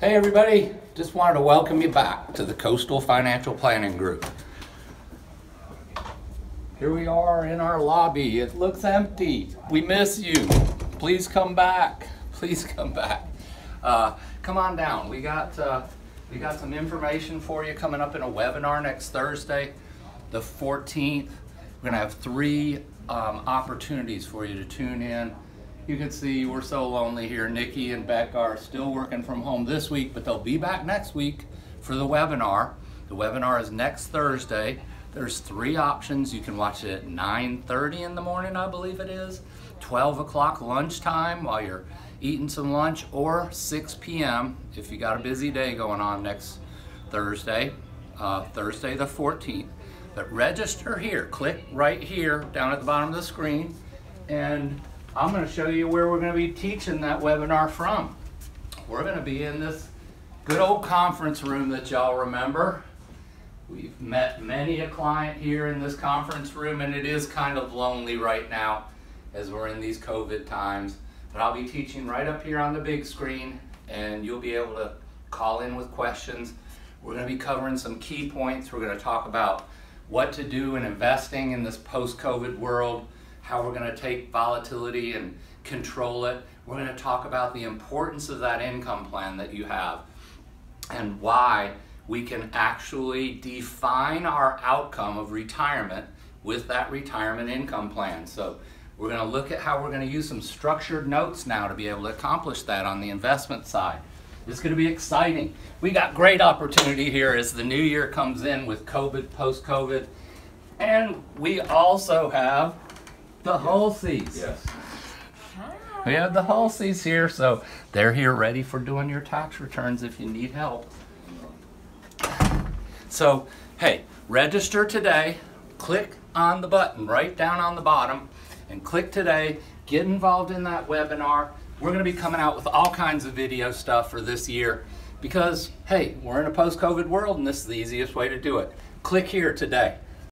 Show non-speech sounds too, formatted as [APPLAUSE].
Hey everybody, just wanted to welcome you back to the Coastal Financial Planning Group. Here we are in our lobby. It looks empty. We miss you. Please come back. [LAUGHS] Please come back. Uh, come on down. We got uh, we got some information for you coming up in a webinar next Thursday, the 14th. We're gonna have three um, opportunities for you to tune in. You can see we're so lonely here. Nikki and Beck are still working from home this week, but they'll be back next week for the webinar. The webinar is next Thursday. There's three options. You can watch it at 9.30 in the morning, I believe it is, 12 o'clock lunchtime while you're eating some lunch, or 6 p.m. if you got a busy day going on next Thursday, uh, Thursday the 14th. But register here. Click right here down at the bottom of the screen and I'm going to show you where we're going to be teaching that webinar from. We're going to be in this good old conference room that y'all remember. We've met many a client here in this conference room, and it is kind of lonely right now as we're in these COVID times. But I'll be teaching right up here on the big screen, and you'll be able to call in with questions. We're going to be covering some key points. We're going to talk about what to do in investing in this post-COVID world how we're going to take volatility and control it. We're going to talk about the importance of that income plan that you have and why we can actually define our outcome of retirement with that retirement income plan. So we're going to look at how we're going to use some structured notes now to be able to accomplish that on the investment side. It's going to be exciting. We got great opportunity here as the new year comes in with COVID, post-COVID. And we also have the Hulseys. Yes. We have the Hulseys here, so they're here ready for doing your tax returns if you need help. So, hey, register today. Click on the button right down on the bottom and click today. Get involved in that webinar. We're going to be coming out with all kinds of video stuff for this year because, hey, we're in a post COVID world and this is the easiest way to do it. Click here today.